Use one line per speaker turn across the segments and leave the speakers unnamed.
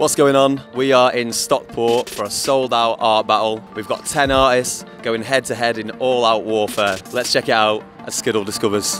What's going on? We are in Stockport for a sold out art battle. We've got 10 artists going head to head in all out warfare. Let's check it out as Skiddle discovers.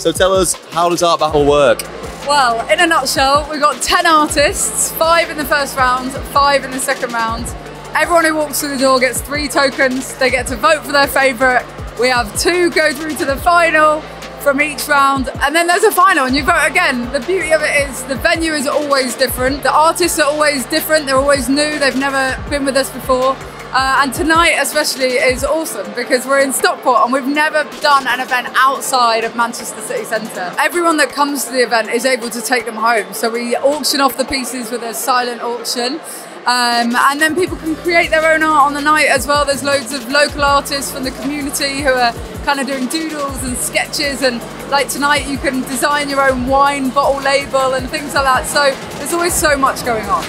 So tell us, how does Art Battle work?
Well, in a nutshell, we've got 10 artists, five in the first round, five in the second round. Everyone who walks through the door gets three tokens. They get to vote for their favourite. We have two go through to the final from each round, and then there's a final, and you vote again. The beauty of it is the venue is always different. The artists are always different. They're always new. They've never been with us before. Uh, and tonight, especially, is awesome because we're in Stockport and we've never done an event outside of Manchester City Centre. Everyone that comes to the event is able to take them home. So we auction off the pieces with a silent auction. Um, and then people can create their own art on the night as well. There's loads of local artists from the community who are kind of doing doodles and sketches. And like tonight, you can design your own wine bottle label and things like that. So there's always so much going on.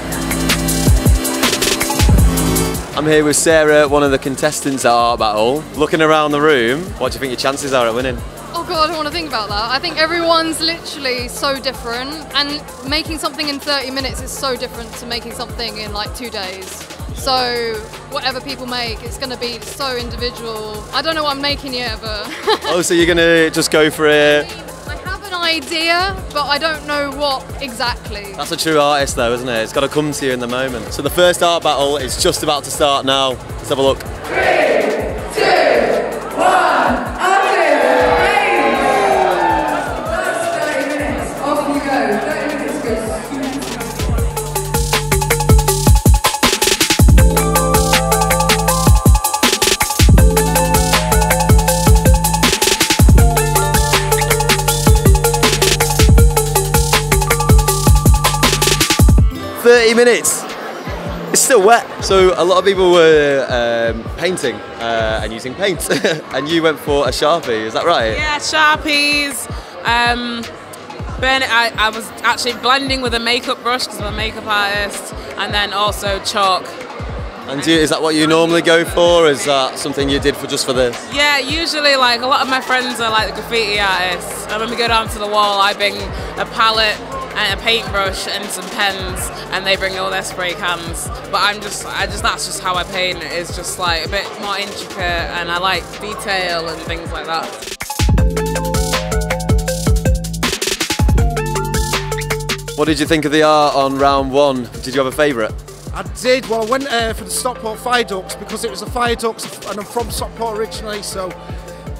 I'm here with Sarah, one of the contestants at Art Battle. Looking around the room, what do you think your chances are at winning?
Oh god, I don't want to think about that. I think everyone's literally so different, and making something in 30 minutes is so different to making something in like two days. So whatever people make, it's going to be so individual. I don't know what I'm making yet, but
oh, so you're gonna just go for it?
I have an idea, but I don't know what exactly.
That's a true artist, though, isn't it? It's got to come to you in the moment. So the first art battle is just about to start now. Let's have a look.
Three, two, one.
Thirty minutes. It's still wet. So a lot of people were um, painting uh, and using paint, and you went for a sharpie. Is that right?
Yeah, sharpies. Um, burn it. I, I was actually blending with a makeup brush because I'm a makeup artist, and then also chalk.
And you, is that what you normally go for? Is that something you did for just for this?
Yeah, usually like a lot of my friends are like graffiti artists, and when we go down to the wall, I bring a palette and a paintbrush and some pens, and they bring all their spray cans. But I'm just, I just that's just how I paint. It's just like a bit more intricate, and I like detail and things like that.
What did you think of the art on round one? Did you have a favourite?
I did. Well, I went uh, for the Stockport Fire Ducks because it was the Fire Ducks, and I'm from Stockport originally. So,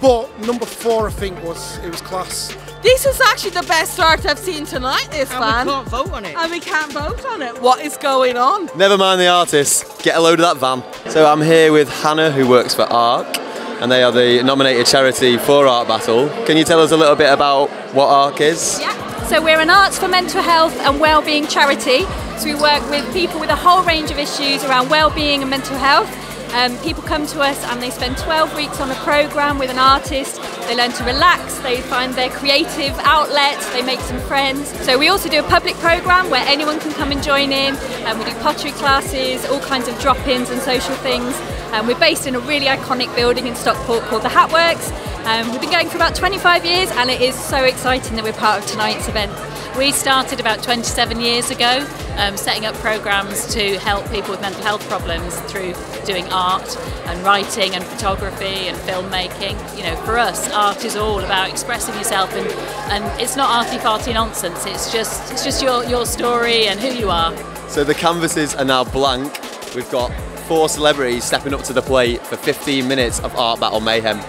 but number four, I think was it was class.
This is actually the best start I've seen tonight. This
and
fan.
we can't vote on it.
And we can't vote on it. What is going on?
Never mind the artists. Get a load of that van. So I'm here with Hannah, who works for ARC, and they are the nominated charity for Art Battle. Can you tell us a little bit about what ARC is?
Yeah. So we're an arts for mental health and well-being charity. So we work with people with a whole range of issues around well-being and mental health. Um, people come to us and they spend 12 weeks on a program with an artist. They learn to relax, they find their creative outlet, they make some friends. So we also do a public program where anyone can come and join in. And we do pottery classes, all kinds of drop-ins and social things. Um, we're based in a really iconic building in Stockport called the Hatworks. Um, we've been going for about 25 years and it is so exciting that we're part of tonight's event.
We started about 27 years ago, um, setting up programs to help people with mental health problems through doing art and writing and photography and filmmaking. You know, for us, art is all about expressing yourself, and, and it's not arty-farty nonsense. It's just it's just your your story and who you are.
So the canvases are now blank. We've got four celebrities stepping up to the plate for 15 minutes of art battle mayhem.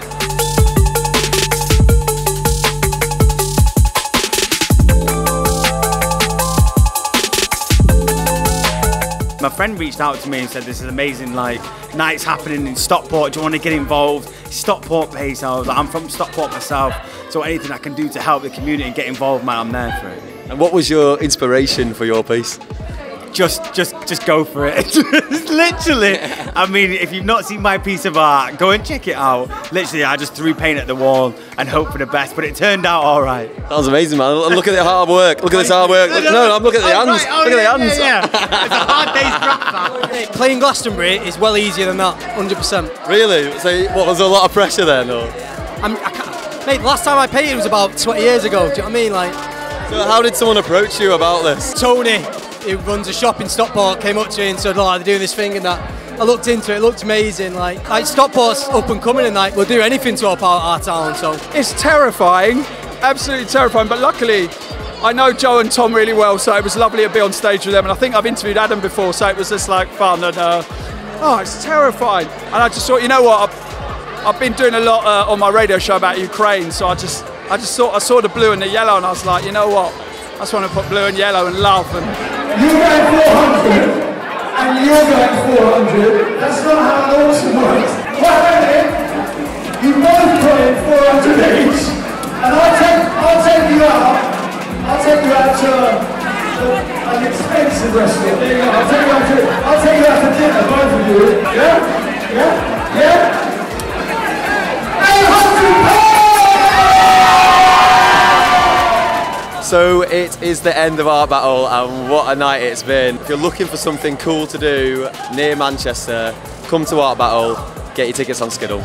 My friend reached out to me and said this is amazing like nights happening in Stockport. Do you want to get involved? Stockport based. I was like, I'm from Stockport myself, so anything I can do to help the community and get involved, man, I'm there for it.
And what was your inspiration for your piece?
Just just just go for it. Literally. I mean, if you've not seen my piece of art, go and check it out. Literally, I just threw paint at the wall and hope for the best, but it turned out all right.
That was amazing, man. Look at the hard work. Look at this hard work. Look, no, I'm looking at the
Oh,
hands.
right. Oh,
Look at the hands.
Yeah, yeah. it's a hard day's craft.
Playing Glastonbury is well easier than that, 100%.
Really? So, what was there a lot of pressure then? Or?
I'm, I can't, mate, last time I painted was about 20 years ago. Do you know what I mean? Like,
So, how did someone approach you about this?
Tony, who runs a shop in Stockport, came up to me and said, "Oh, they're doing this thing and that." I looked into it. It looked amazing. Like, like Stockport's up and coming, and like we'll do anything to help out our town. So
It's terrifying, absolutely terrifying. But luckily, I know Joe and Tom really well, so it was lovely to be on stage with them. And I think I've interviewed Adam before, so it was just like fun. And uh, oh, it's terrifying. And I just thought, you know what? I've, I've been doing a lot uh, on my radio show about Ukraine, so I just, I just thought I saw the blue and the yellow, and I was like, you know what? I just want to put blue and yellow and love. And
You're going 400 and you're going 400. That's not how an auction works. What happened? You both put in 400 each, and I'll take, I'll take you out. I'll take you out to uh, an expensive restaurant. There you go. I'll take you out to, I'll take you out to dinner, both of you. Yeah? Yeah? Yeah?
So it is the end of Art Battle, and what a night it's been. If you're looking for something cool to do near Manchester, come to Art Battle, get your tickets on Skiddle.